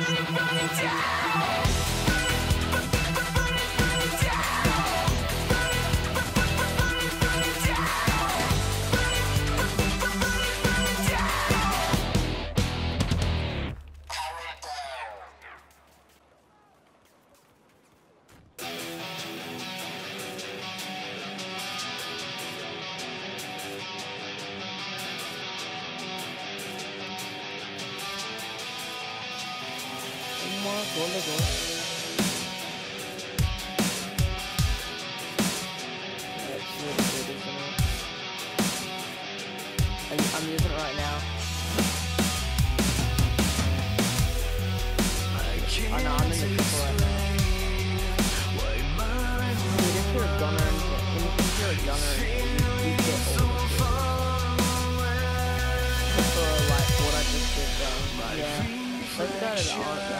Down. I'm using it right now. I oh no, I'm in the. Look at so all.